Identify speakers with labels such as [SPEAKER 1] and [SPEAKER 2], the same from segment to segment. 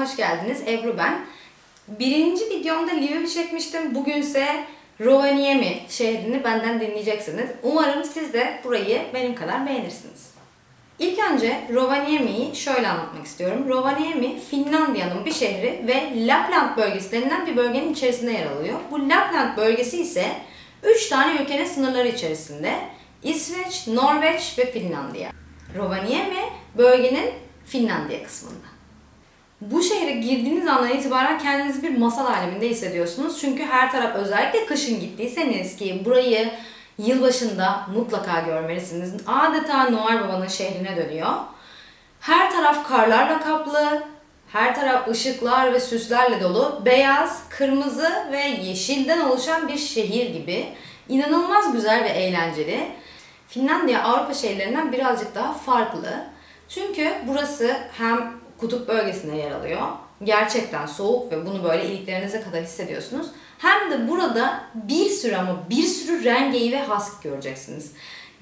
[SPEAKER 1] hoş geldiniz. Ebru ben. Birinci videomda Lviv'i çekmiştim. Bugünse Rovaniemi şehrini benden dinleyeceksiniz. Umarım siz de burayı benim kadar beğenirsiniz. İlk önce Rovaniemi'yi şöyle anlatmak istiyorum. Rovaniemi, Finlandiya'nın bir şehri ve Lapland bölgesi denilen bir bölgenin içerisinde yer alıyor. Bu Lapland bölgesi ise 3 tane ülkenin sınırları içerisinde. İsveç, Norveç ve Finlandiya. Rovaniemi bölgenin Finlandiya kısmında. Bu şehre girdiğiniz andan itibaren kendinizi bir masal aleminde hissediyorsunuz. Çünkü her taraf özellikle kışın gittiyseniz ki burayı yılbaşında mutlaka görmelisiniz. Adeta Noel Baba'nın şehrine dönüyor. Her taraf karlarla kaplı, her taraf ışıklar ve süslerle dolu, beyaz, kırmızı ve yeşilden oluşan bir şehir gibi. İnanılmaz güzel ve eğlenceli. Finlandiya Avrupa şehirlerinden birazcık daha farklı. Çünkü burası hem kutup bölgesinde yer alıyor. Gerçekten soğuk ve bunu böyle iliklerinize kadar hissediyorsunuz. Hem de burada bir sürü ama bir sürü rengeyi ve husky göreceksiniz.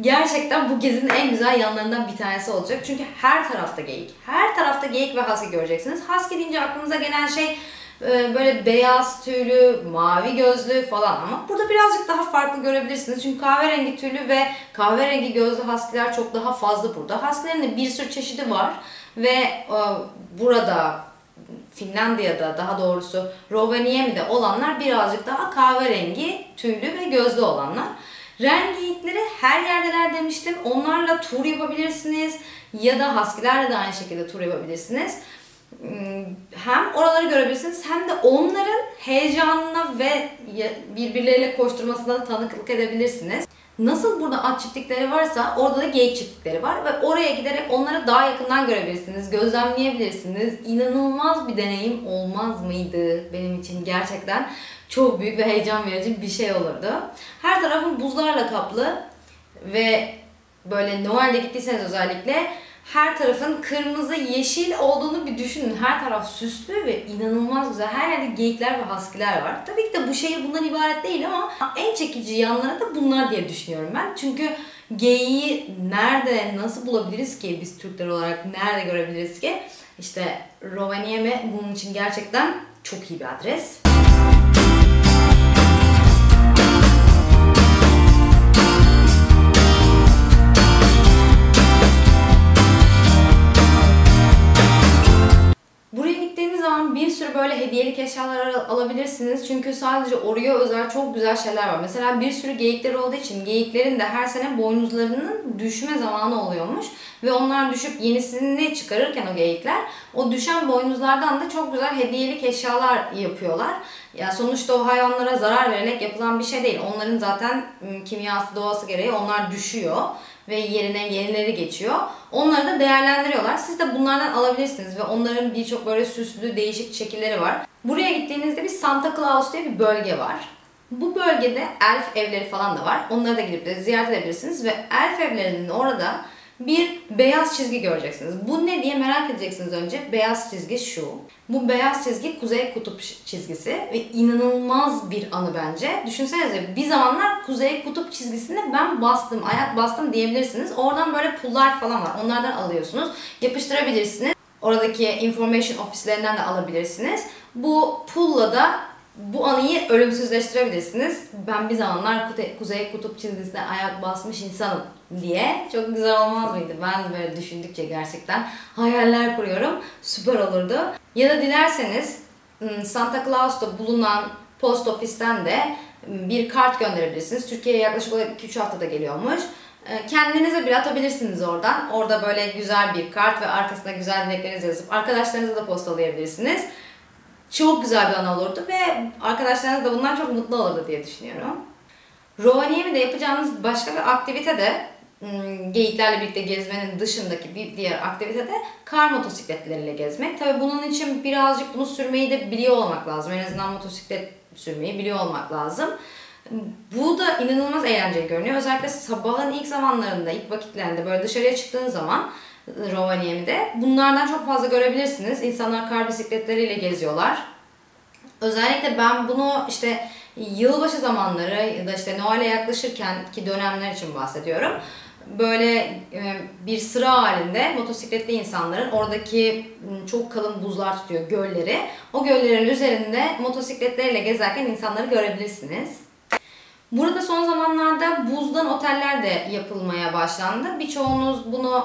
[SPEAKER 1] Gerçekten bu gezinin en güzel yanlarından bir tanesi olacak. Çünkü her tarafta geyik. Her tarafta geyik ve husky göreceksiniz. Husky deyince aklınıza gelen şey e, böyle beyaz tüylü, mavi gözlü falan ama burada birazcık daha farklı görebilirsiniz. Çünkü kahverengi tüylü ve kahverengi gözlü husky'ler çok daha fazla burada. Husky'lerin de bir sürü çeşidi var ve e, burada Finlandiya'da daha doğrusu Rovaniemi'de olanlar birazcık daha kahverengi, tüylü ve gözlü olanlar. Rengilikleri her yerdeler demiştim. Onlarla tur yapabilirsiniz ya da husky'lerle de aynı şekilde tur yapabilirsiniz. Hmm, hem oraları görebilirsiniz hem de onların heyecanına ve birbirleriyle koşturmasına tanıklık edebilirsiniz. Nasıl burada at çiftlikleri varsa orada da geyik çiftlikleri var ve oraya giderek onları daha yakından görebilirsiniz, gözlemleyebilirsiniz. İnanılmaz bir deneyim olmaz mıydı benim için gerçekten çok büyük ve heyecan verici bir şey olurdu. Her tarafın buzlarla kaplı ve böyle Noel'de gittiyseniz özellikle her tarafın kırmızı, yeşil olduğunu bir düşünün. Her taraf süslü ve inanılmaz güzel. Her yerde geyikler ve haskiler var. Tabii ki de bu şehir bundan ibaret değil ama en çekici yanları da bunlar diye düşünüyorum ben. Çünkü geyiği nerede, nasıl bulabiliriz ki biz Türkler olarak nerede görebiliriz ki? İşte Rovaniemi bunun için gerçekten çok iyi bir adres. Hediyelik eşyalar alabilirsiniz. Çünkü sadece oraya özel çok güzel şeyler var. Mesela bir sürü geyikler olduğu için geyiklerin de her sene boynuzlarının düşme zamanı oluyormuş. Ve onlar düşüp yenisini çıkarırken o geyikler o düşen boynuzlardan da çok güzel hediyelik eşyalar yapıyorlar. Ya sonuçta o hayvanlara zarar vererek yapılan bir şey değil. Onların zaten kimyası doğası gereği onlar düşüyor ve yerine yenileri geçiyor. Onları da değerlendiriyorlar. Siz de bunlardan alabilirsiniz ve onların birçok böyle süslü değişik şekilleri var. Buraya gittiğinizde bir Santa Claus diye bir bölge var. Bu bölgede elf evleri falan da var. Onları da gidip de ziyaret edebilirsiniz ve elf evlerinin orada bir beyaz çizgi göreceksiniz. Bu ne diye merak edeceksiniz önce. Beyaz çizgi şu. Bu beyaz çizgi kuzey kutup çizgisi ve inanılmaz bir anı bence. Düşünsenize bir zamanlar kuzey kutup çizgisine ben bastım, ayak bastım diyebilirsiniz. Oradan böyle pullar falan var. Onlardan alıyorsunuz. Yapıştırabilirsiniz. Oradaki information ofislerinden de alabilirsiniz. Bu pulla da bu anıyı ölümsüzleştirebilirsiniz. Ben bir zamanlar Kuzey Kutup çizgisine ayak basmış insanım diye. Çok güzel olmaz mıydı? Ben böyle düşündükçe gerçekten hayaller kuruyorum. Süper olurdu. Ya da dilerseniz ıı, Santa Claus'ta bulunan post ofisten de ıı, bir kart gönderebilirsiniz. Türkiye'ye yaklaşık olarak 2-3 haftada geliyormuş. Kendinize bir atabilirsiniz oradan. Orada böyle güzel bir kart ve arkasına güzel dileklerinizi yazıp arkadaşlarınıza da postalayabilirsiniz çok güzel bir an olurdu ve arkadaşlarınız da bundan çok mutlu olurdu diye düşünüyorum. Rovaniemi'de yapacağınız başka bir aktivite de hmm, geyiklerle birlikte gezmenin dışındaki bir diğer aktivite de kar motosikletleriyle gezmek. Tabi bunun için birazcık bunu sürmeyi de biliyor olmak lazım. En azından motosiklet sürmeyi biliyor olmak lazım. Bu da inanılmaz eğlenceli görünüyor. Özellikle sabahın ilk zamanlarında, ilk vakitlerinde böyle dışarıya çıktığın zaman Rovaniemi'de. Bunlardan çok fazla görebilirsiniz. İnsanlar kar bisikletleriyle geziyorlar. Özellikle ben bunu işte yılbaşı zamanları ya da işte Noel'e yaklaşırken ki dönemler için bahsediyorum. Böyle e, bir sıra halinde motosikletli insanların oradaki çok kalın buzlar tutuyor gölleri. O göllerin üzerinde motosikletleriyle gezerken insanları görebilirsiniz. Burada son zamanlarda buzdan oteller de yapılmaya başlandı. Birçoğunuz bunu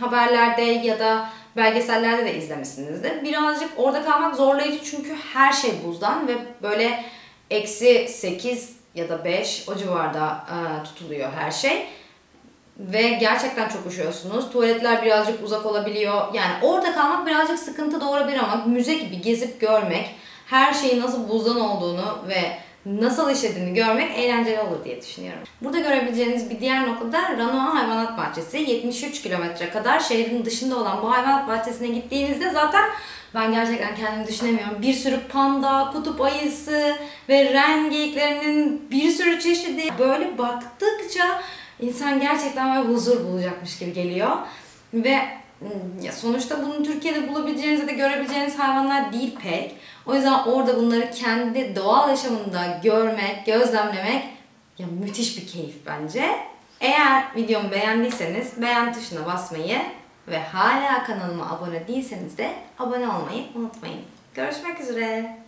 [SPEAKER 1] haberlerde ya da belgesellerde de izlemişsinizdir. Birazcık orada kalmak zorlayıcı çünkü her şey buzdan ve böyle eksi 8 ya da 5 o civarda e, tutuluyor her şey. Ve gerçekten çok üşüyorsunuz. Tuvaletler birazcık uzak olabiliyor. Yani orada kalmak birazcık sıkıntı doğurabilir ama müze gibi gezip görmek, her şeyin nasıl buzdan olduğunu ve nasıl işlediğini görmek eğlenceli olur diye düşünüyorum. Burada görebileceğiniz bir diğer noktada Ranoa Hayvanat Bahçesi. 73 kilometre kadar şehrin dışında olan bu hayvanat bahçesine gittiğinizde zaten ben gerçekten kendimi düşünemiyorum. Bir sürü panda, kutup ayısı ve ren geyiklerinin bir sürü çeşidi. Böyle baktıkça insan gerçekten böyle huzur bulacakmış gibi geliyor. Ve ya sonuçta bunu Türkiye'de bulabileceğiniz ya da görebileceğiniz hayvanlar değil pek. O yüzden orada bunları kendi doğal yaşamında görmek, gözlemlemek ya müthiş bir keyif bence. Eğer videomu beğendiyseniz beğen tuşuna basmayı ve hala kanalıma abone değilseniz de abone olmayı unutmayın. Görüşmek üzere.